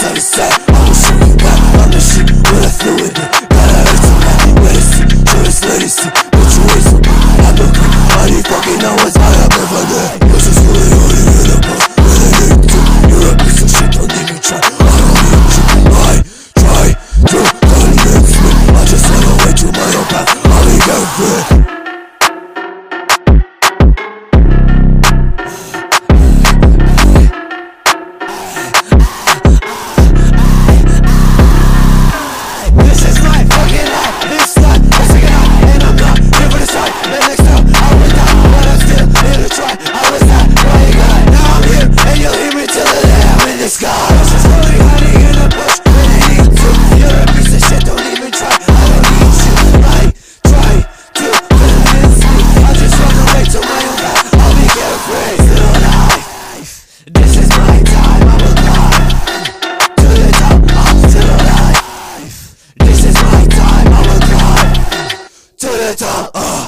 sunset. Santa! Uh.